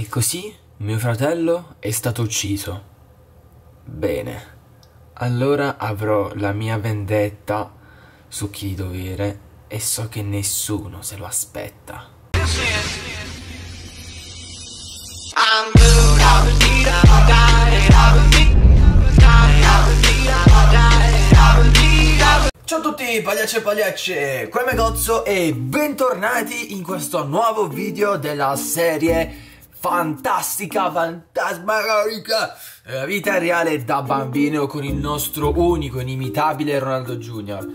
E così mio fratello è stato ucciso. Bene, allora avrò la mia vendetta su chi di dovere e so che nessuno se lo aspetta. Ciao a tutti pagliacci e pagliacce, qui è Megozzo e bentornati in questo nuovo video della serie fantastica, fantasmagorica! La vita reale da bambino con il nostro unico, inimitabile Ronaldo Junior.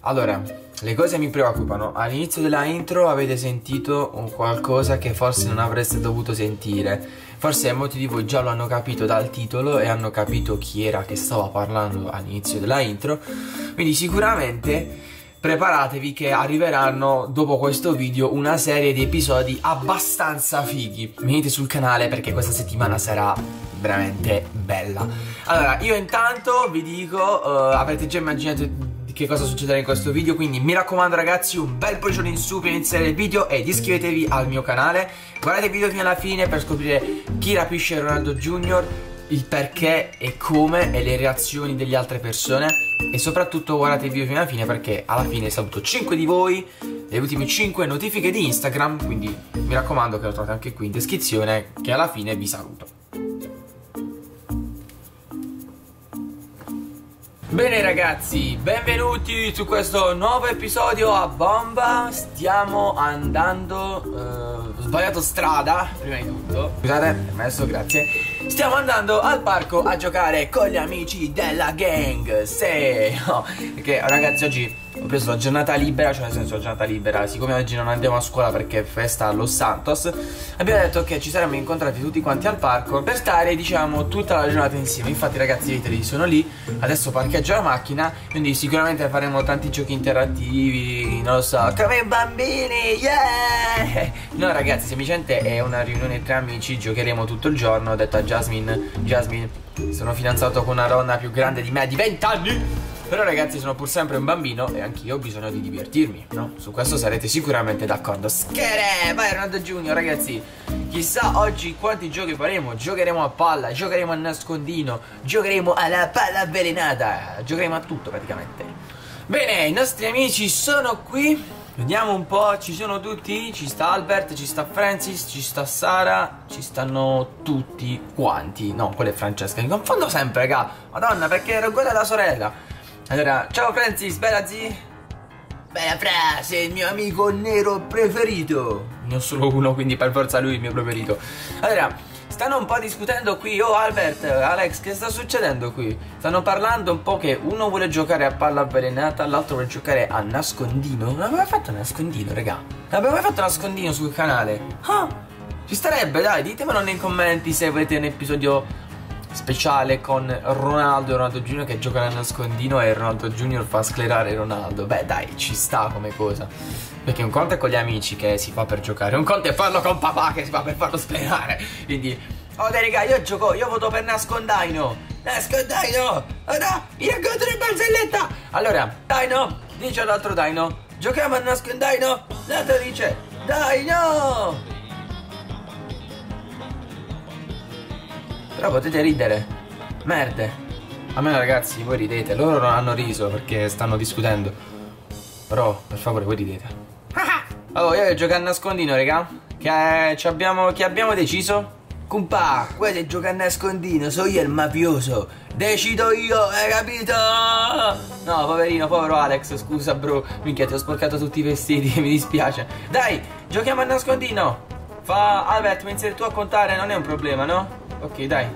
Allora, le cose mi preoccupano. All'inizio della intro avete sentito un qualcosa che forse non avreste dovuto sentire. Forse molti di voi già lo hanno capito dal titolo e hanno capito chi era che stava parlando all'inizio della intro. Quindi sicuramente preparatevi che arriveranno dopo questo video una serie di episodi abbastanza fighi. Venite sul canale perché questa settimana sarà veramente bella. Allora, io intanto vi dico, uh, avrete già immaginato che cosa succederà in questo video quindi mi raccomando ragazzi un bel pollice in su per iniziare il video ed iscrivetevi al mio canale guardate il video fino alla fine per scoprire chi rapisce Ronaldo Junior il perché e come e le reazioni delle altre persone. E soprattutto guardate il video fino alla fine perché alla fine saluto 5 di voi le ultime 5 notifiche di Instagram quindi mi raccomando che lo trovate anche qui in descrizione che alla fine vi saluto. Bene ragazzi, benvenuti su questo nuovo episodio a bomba. Stiamo andando... Uh, sbagliato strada, prima di tutto. Scusate, permesso, grazie Stiamo andando al parco a giocare con gli amici della gang Sì, no, perché ragazzi oggi ho preso la giornata libera, cioè nel senso la giornata libera, siccome oggi non andiamo a scuola perché è festa a Los Santos, abbiamo detto che ci saremmo incontrati tutti quanti al parco per stare, diciamo, tutta la giornata insieme. Infatti ragazzi, vedete, sono lì, adesso parcheggio la macchina, quindi sicuramente faremo tanti giochi interattivi, non lo so, come bambini, yeah! No ragazzi, semplicemente è una riunione tra amici, giocheremo tutto il giorno, ho detto a Jasmine, Jasmine, sono fidanzato con una donna più grande di me di 20 anni! Però ragazzi sono pur sempre un bambino e anch'io ho bisogno di divertirmi, no? Su questo sarete sicuramente d'accordo Schere! Vai Ronaldo Junior ragazzi Chissà oggi quanti giochi faremo Giocheremo a palla, giocheremo a nascondino Giocheremo alla palla avvelenata Giocheremo a tutto praticamente Bene, i nostri amici sono qui Vediamo un po', ci sono tutti? Ci sta Albert, ci sta Francis, ci sta Sara Ci stanno tutti quanti. No, quella è Francesca Mi confondo sempre, raga. Madonna, perché ero quella della sorella. Allora, ciao Francis, bella zi? Bella Fra, sei il mio amico nero preferito. Ne ho solo uno, quindi per forza lui è il mio preferito. Allora, stanno un po' discutendo qui Oh Albert, Alex, che sta succedendo qui? Stanno parlando un po' che uno vuole giocare a palla avvelenata L'altro vuole giocare a nascondino. Non abbiamo mai fatto nascondino, raga. Non abbiamo mai fatto nascondino sul canale. Ah, ci starebbe, dai, ditemelo nei commenti se avete un episodio speciale con Ronaldo e Ronaldo Junior che giocano a nascondino e Ronaldo Junior fa sclerare Ronaldo. Beh, dai, ci sta come cosa. Perché un conto è con gli amici che si fa per giocare, un conto è farlo con papà che si fa per farlo sclerare. Quindi, oh dai raga, io gioco, io voto per nascondaino. Nascondaino! Oh no, mi racconto le barzelletta! Allora, Dino, dice all'altro Dino, giochiamo a nascondaino? L'altro dice, Dino! Però potete ridere. Merde. A me ragazzi, voi ridete. Loro non hanno riso perché stanno discutendo. Però, per favore, voi ridete. Oh, io giocare a nascondino, raga. Che, abbiamo, che abbiamo deciso? Compa, questo è giocare a nascondino, so io il mafioso. Decido io, hai capito? No, poverino, povero Alex, scusa bro. Minchia, ti ho sporcato tutti i vestiti, mi dispiace. Dai, giochiamo a nascondino. Fa Albert, mi inseri tu a contare, non è un problema, no? Ok, dai.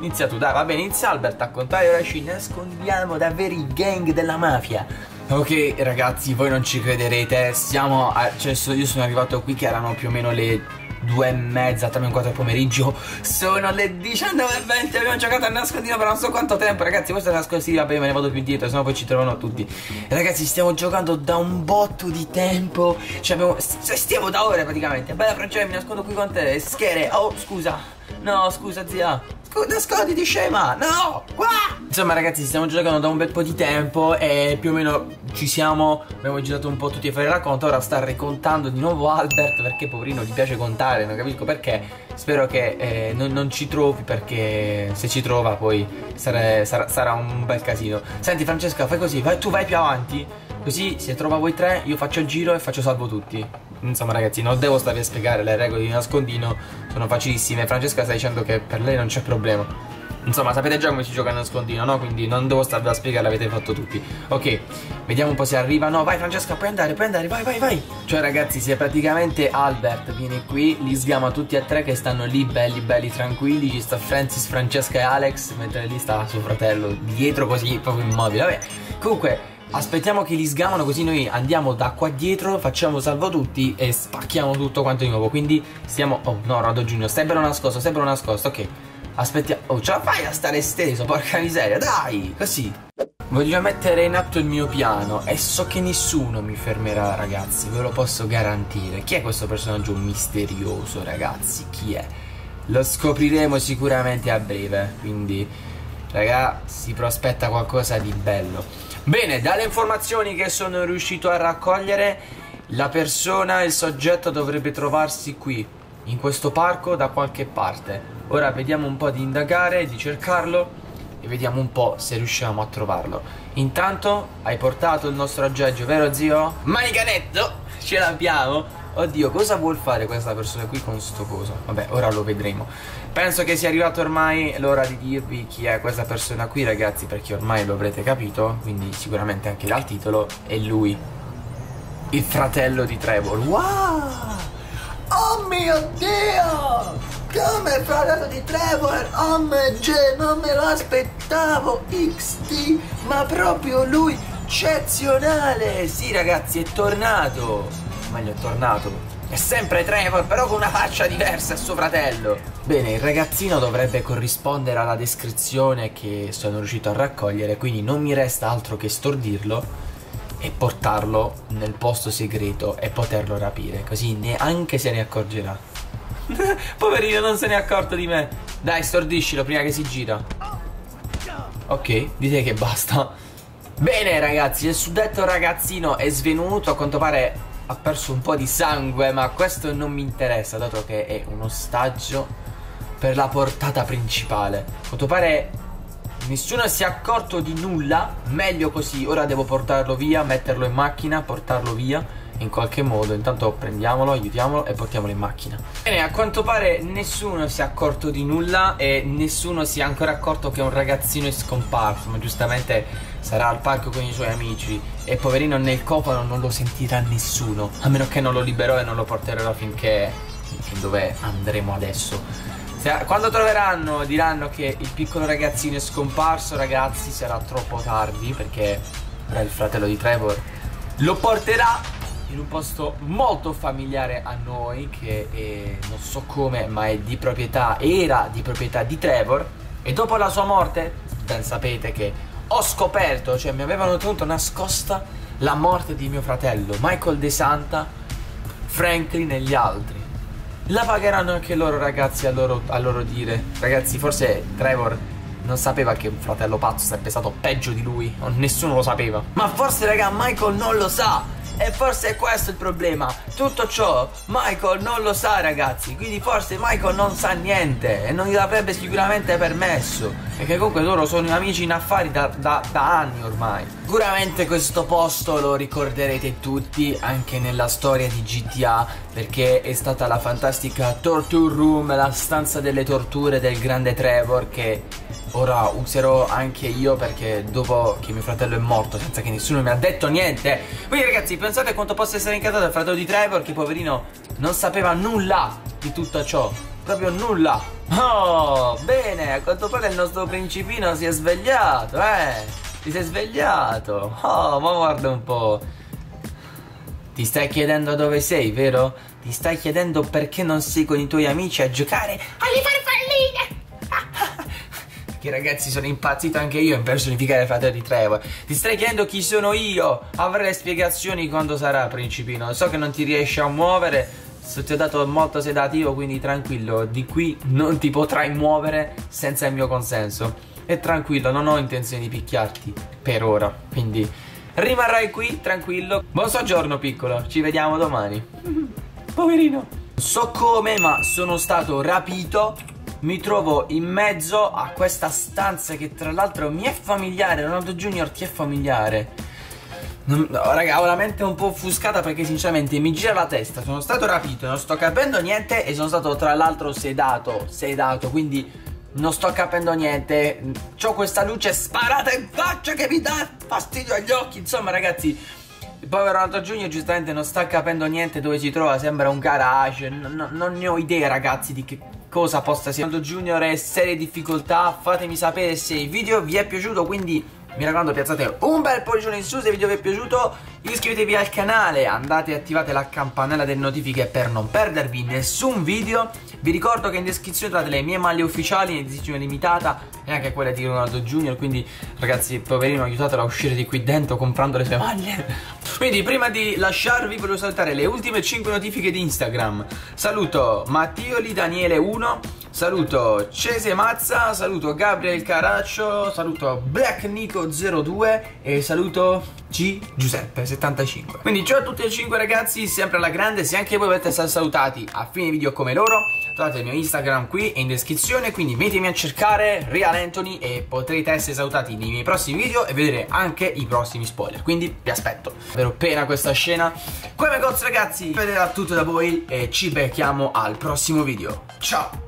Inizia tu, dai, va bene, inizia Albert a contare, ora ci nascondiamo da veri gang della mafia. Ok, ragazzi, voi non ci crederete, siamo, a, cioè, io sono arrivato qui che erano più o meno le due e mezza, tre e del pomeriggio. Sono le 19.20 Abbiamo giocato a nascondino per non so quanto tempo. Ragazzi questo è nascondino Vabbè me ne vado più dietro Sennò poi ci trovano tutti. Ragazzi stiamo giocando da un botto di tempo. Cioè abbiamo Stiamo da ore praticamente. Bella Francesca mi nascondo qui con te. Schere Oh scusa. No, scusa zia. Nasconditi scema, no, qua! Insomma ragazzi stiamo giocando da un bel po' di tempo e più o meno ci siamo, abbiamo girato un po' tutti a fare il racconto, ora sta ricontando di nuovo Albert perché poverino gli piace contare, non capisco perché, spero che eh, non, non, ci trovi perché se ci trova poi sarà, sarà, sarà, un bel casino. Senti Francesca fai così, vai, tu vai più avanti, così se trova voi tre io faccio il giro e faccio salvo tutti. Insomma ragazzi non devo starvi a spiegare le regole di nascondino Sono facilissime. Francesca sta dicendo che per lei non c'è problema. Insomma sapete già come si gioca a nascondino no? Quindi non devo starvi a spiegare l'avete fatto tutti. Ok Vediamo un po' se arriva. No vai Francesca puoi andare puoi andare vai vai vai. Cioè ragazzi se praticamente Albert viene qui Li sgama tutti e tre che stanno lì belli belli tranquilli. Ci sta Francis, Francesca e Alex Mentre lì sta suo fratello Dietro così proprio immobile. Vabbè Comunque Aspettiamo che li sgamano così noi andiamo da qua dietro, facciamo salvo tutti e spacchiamo tutto quanto di nuovo. Quindi stiamo... Oh no, Rado Junior, stai bello nascosto, stai bello nascosto, ok. Aspettiamo... Oh, ce la fai a stare steso, porca miseria, dai, così. Voglio mettere in atto il mio piano e so che nessuno mi fermerà, ragazzi, ve lo posso garantire. Chi è questo personaggio misterioso, ragazzi? Chi è? Lo scopriremo sicuramente a breve, quindi, raga, si prospetta qualcosa di bello. Bene, dalle informazioni che sono riuscito a raccogliere, la persona, il soggetto dovrebbe trovarsi qui, in questo parco da qualche parte. Ora vediamo un po' di indagare, di cercarlo e vediamo un po' se riusciamo a trovarlo. Intanto hai portato il nostro aggeggio, vero zio? Manicanetto! Ce l'abbiamo! Oddio, cosa vuol fare questa persona qui con sto coso? Vabbè, ora lo vedremo. Penso che sia arrivato ormai l'ora di dirvi chi è questa persona qui, ragazzi, perché ormai lo avrete capito, quindi sicuramente anche dal titolo, è lui. Il fratello di Trevor. Wow! Oh mio Dio! Come il fratello di Trevor! OMG, non me lo aspettavo! XT, ma proprio lui! Eccezionale! Sì ragazzi, è tornato! Meglio è tornato. È sempre Trevor, però con una faccia diversa, è suo fratello. Bene, il ragazzino dovrebbe corrispondere alla descrizione che sono riuscito a raccogliere, quindi non mi resta altro che stordirlo e portarlo nel posto segreto e poterlo rapire, così neanche se ne accorgerà. Poverino, non se ne è accorto di me. Dai, stordiscilo prima che si gira. Ok, dite che basta. Bene ragazzi, il suddetto ragazzino è svenuto, a quanto pare ha perso un po' di sangue ma questo non mi interessa dato che è un ostaggio per la portata principale. A quanto pare nessuno si è accorto di nulla. Meglio così ora devo portarlo via metterlo in macchina portarlo via in qualche modo. Intanto prendiamolo aiutiamolo e portiamolo in macchina. Bene a quanto pare nessuno si è accorto di nulla e nessuno si è ancora accorto che un ragazzino è scomparso ma giustamente sarà al parco con i suoi amici. E poverino nel cofano non lo sentirà nessuno, a meno che non lo liberò e non lo porterò finché fin dove andremo adesso. Quando troveranno diranno che il piccolo ragazzino è scomparso, ragazzi, sarà troppo tardi perché ora il fratello di Trevor lo porterà in un posto molto familiare a noi che è, non so come, ma è di proprietà, era di proprietà di Trevor e dopo la sua morte, ben sapete che ho scoperto, cioè mi avevano tenuto nascosta la morte di mio fratello, Michael De Santa, Franklin e gli altri. La pagheranno anche loro ragazzi a loro, a loro dire. Ragazzi, forse Trevor non sapeva che un fratello pazzo sarebbe stato peggio di lui, o nessuno lo sapeva. Ma forse raga, Michael non lo sa. E forse è questo il problema. Tutto ciò Michael non lo sa, ragazzi. Quindi forse Michael non sa niente e non gliel'avrebbe sicuramente permesso. Perché comunque loro sono amici in affari da, da, da anni ormai. Sicuramente questo posto lo ricorderete tutti anche nella storia di GTA perché è stata la fantastica Torture Room, la stanza delle torture del grande Trevor che ora userò anche io perché dopo che mio fratello è morto senza che nessuno mi ha detto niente. Quindi ragazzi pensate quanto possa essere incantato il fratello di Trevor che poverino non sapeva nulla di tutto ciò. Proprio nulla. Oh bene a quanto pare il nostro principino si è svegliato eh. Ti sei svegliato. Oh ma guarda un po' Ti stai chiedendo dove sei vero? Ti stai chiedendo perché non sei con i tuoi amici a giocare? Alle farfalline che ragazzi sono impazzito anche io a impersonificare il fratello di Trevor. Ti stai chiedendo chi sono io? Avrai spiegazioni quando sarà principino. So che non ti riesci a muovere. ti ho dato molto sedativo, quindi tranquillo, di qui non ti potrai muovere senza il mio consenso. E tranquillo, non ho intenzione di picchiarti per ora, quindi rimarrai qui tranquillo. Buon soggiorno piccolo, ci vediamo domani. Poverino. So come, ma sono stato rapito mi trovo in mezzo a questa stanza che tra l'altro mi è familiare, Ronaldo Junior ti è familiare. No, raga, ho la mente un po' offuscata perché sinceramente mi gira la testa. Sono stato rapito, non sto capendo niente e sono stato tra l'altro sedato, sedato, quindi non sto capendo niente. Ho questa luce sparata in faccia che mi dà fastidio agli occhi. Insomma, ragazzi, il povero Ronaldo Junior giustamente non sta capendo niente dove si trova, sembra un garage. Non, non ne ho idea, ragazzi, di che cosa possa sia. Ronaldo Junior è serie difficoltà fatemi sapere se il video vi è piaciuto quindi mi raccomando piazzate un bel pollicione in su se il video vi è piaciuto Iscrivetevi al canale, andate e attivate la campanella delle notifiche per non perdervi nessun video. Vi ricordo che in descrizione trovate le mie maglie ufficiali in edizione limitata E anche quelle di Ronaldo Junior Quindi ragazzi, poverino, aiutatelo a uscire di qui dentro comprando le sue maglie Quindi prima di lasciarvi voglio salutare le ultime 5 notifiche di Instagram Saluto Mattioli Daniele 1 Saluto Cese Mazza, saluto Gabriel Caraccio, saluto Black Nico 02 e saluto G Giuseppe 75. Quindi ciao a tutti e 5 ragazzi, sempre alla grande, se anche voi volete essere salutati a fine video come loro, trovate il mio Instagram qui in descrizione, quindi venitemi a cercare Real Anthony e potrete essere salutati nei miei prossimi video e vedere anche i prossimi spoiler. Quindi vi aspetto. Davvero pena questa scena. Come cozzo ragazzi, vedrà tutto da voi e ci becchiamo al prossimo video. Ciao!